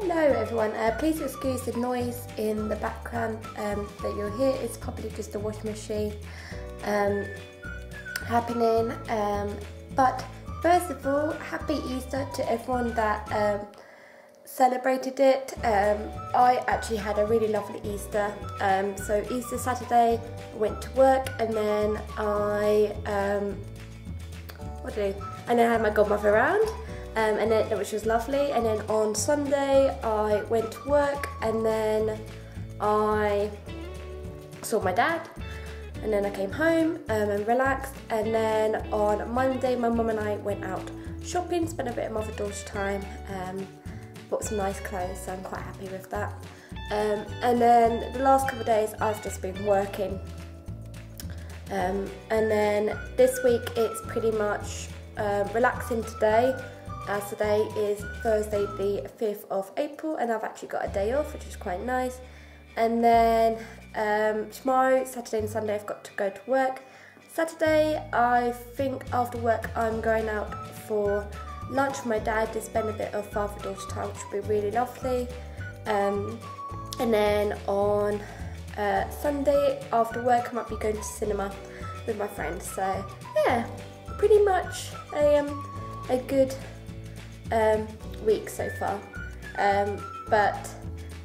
Hello everyone, uh, please excuse the noise in the background um, that you'll hear. It's probably just the washing machine um, happening. Um, but first of all, happy Easter to everyone that um, celebrated it. Um, I actually had a really lovely Easter. Um, so Easter Saturday, went to work and then I, what did I? And then I had my godmother around um, and then which was lovely. And then on Sunday I went to work, and then I saw my dad, and then I came home um, and relaxed. And then on Monday, my mum and I went out shopping, spent a bit of mother daughter time, um, bought some nice clothes, so I'm quite happy with that. Um, and then the last couple of days I've just been working. Um, and then this week it's pretty much uh, relaxing today as today is Thursday the 5th of April and I've actually got a day off which is quite nice. And then um, tomorrow Saturday and Sunday I've got to go to work. Saturday I think after work I'm going out for lunch with my dad to spend a bit of father-daughter time which will be really lovely. Um, and then on uh, Sunday after work I might be going to cinema with my friends. So yeah pretty much a, um, a good um, week so far. Um, but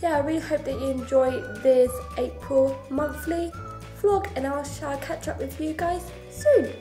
yeah, I really hope that you enjoy this April monthly vlog and I shall catch up with you guys soon.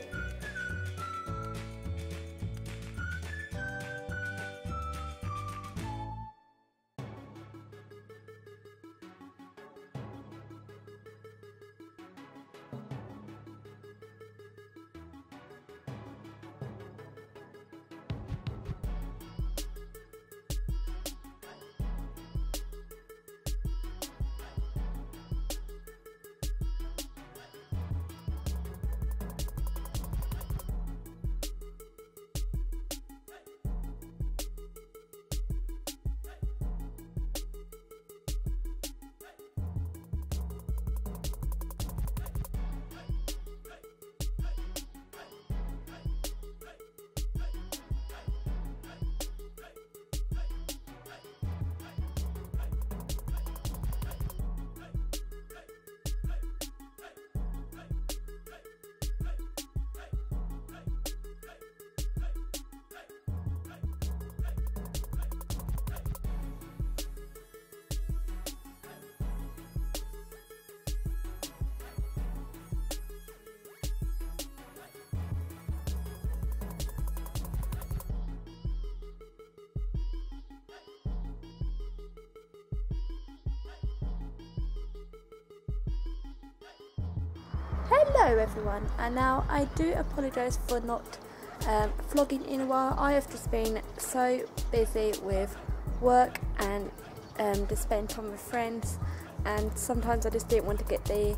Hello everyone, and now I do apologise for not um, vlogging in a while. I have just been so busy with work and um, just spending time with friends, and sometimes I just didn't want to get the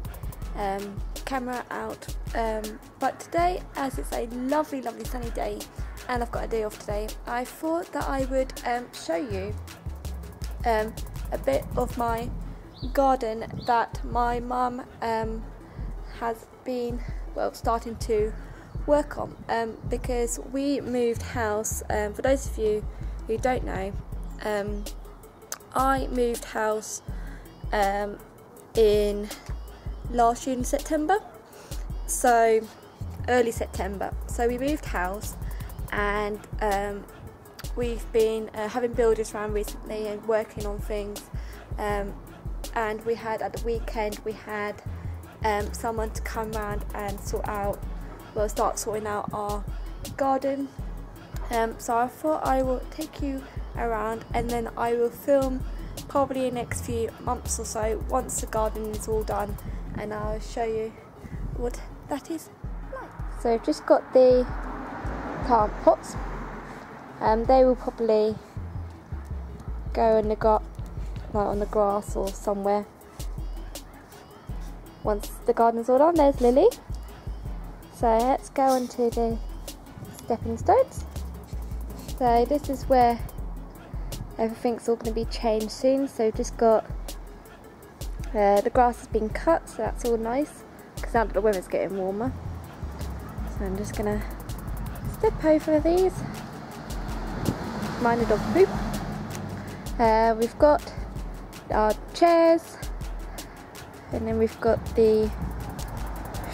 um, camera out. Um, but today, as it's a lovely, lovely sunny day, and I've got a day off today, I thought that I would um, show you um, a bit of my garden that my mum has been well starting to work on um, because we moved house. Um, for those of you who don't know, um, I moved house um, in last year in September, so early September. So we moved house and um, we've been uh, having builders around recently and working on things. Um, and we had at the weekend we had um, someone to come around and sort out, well, start sorting out our garden. Um, so I thought I will take you around and then I will film probably in the next few months or so once the garden is all done and I'll show you what that is like. So I've just got the plant pots. Um, they will probably go in the got like on the grass or somewhere once the garden's all done. There's Lily. So let's go on to the stepping stones. So this is where everything's all going to be changed soon. So just got uh, the grass has been cut, so that's all nice. Because now the weather's getting warmer. So I'm just going to step over these. Mind a dog poop. Uh, we've got our chairs, and then we've got the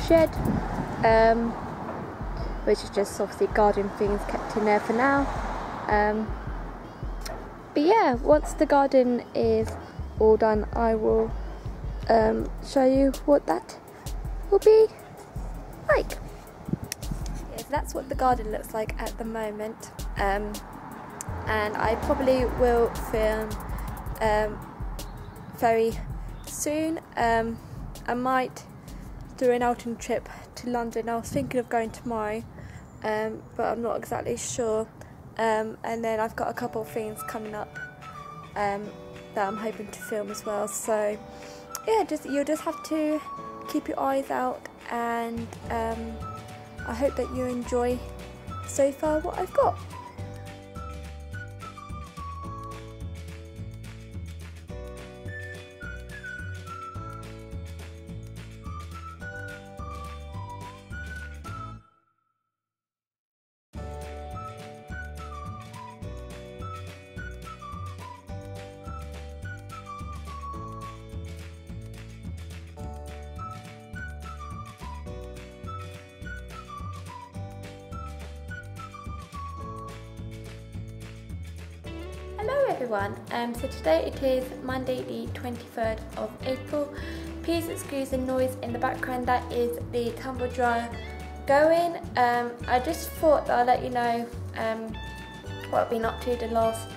shed, um, which is just obviously garden things kept in there for now. Um, but yeah, once the garden is all done, I will um, show you what that will be like. Yeah, so that's what the garden looks like at the moment. Um, and I probably will film um, very soon. Um, I might do an outing trip to London. I was thinking of going tomorrow, um, but I'm not exactly sure. Um, and then I've got a couple of things coming up um, that I'm hoping to film as well. So yeah, just you'll just have to keep your eyes out, and um, I hope that you enjoy so far what I've got. Everyone, um, so today it is Monday the 23rd of April. Please excuse the noise in the background, that is the tumble dryer going. Um, I just thought that I'd let you know um, what I've been up to the last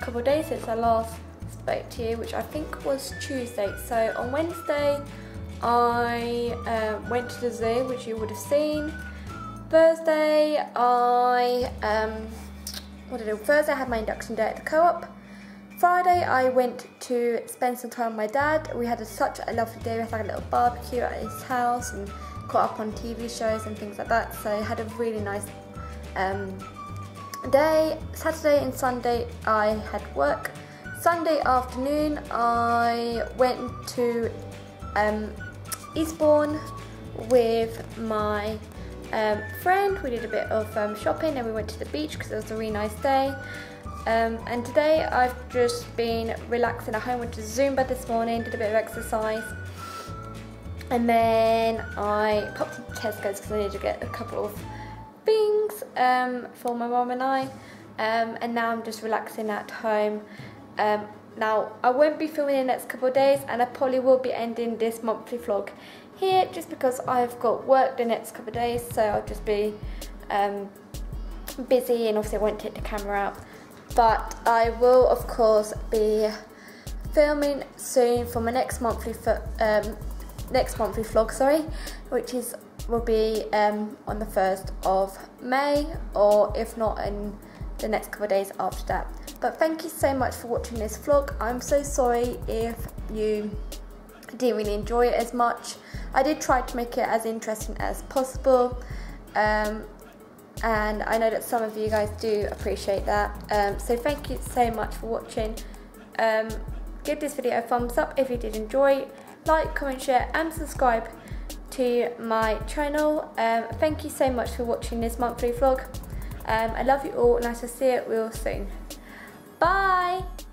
couple of days since I last spoke to you, which I think was Tuesday. So on Wednesday I uh, went to the zoo, which you would have seen. Thursday I um, what did I do? Thursday I had my induction day at the co-op. Friday I went to spend some time with my dad. We had a, such a lovely day. We had like a little barbecue at his house and caught up on TV shows and things like that. So I had a really nice um, day. Saturday and Sunday I had work. Sunday afternoon I went to um, Eastbourne with my um, friend. We did a bit of um, shopping and we went to the beach because it was a really nice day. Um, and today I've just been relaxing at home, went to Zumba this morning, did a bit of exercise. And then I popped into Tesco's because I needed to get a couple of things um, for my mum and I. Um, and now I'm just relaxing at home. Um, now I won't be filming in the next couple of days and I probably will be ending this monthly vlog here just because I've got work the next couple of days so I'll just be um, busy and obviously I won't take the camera out but I will of course be filming soon for my next monthly um, next monthly vlog sorry which is will be um, on the 1st of May or if not in the next couple of days after that but thank you so much for watching this vlog I'm so sorry if you didn't really enjoy it as much I did try to make it as interesting as possible. Um, and I know that some of you guys do appreciate that. Um, so thank you so much for watching. Um, give this video a thumbs up if you did enjoy. Like, comment, share and subscribe to my channel. Um, thank you so much for watching this monthly vlog. Um, I love you all and I shall see you real soon. Bye!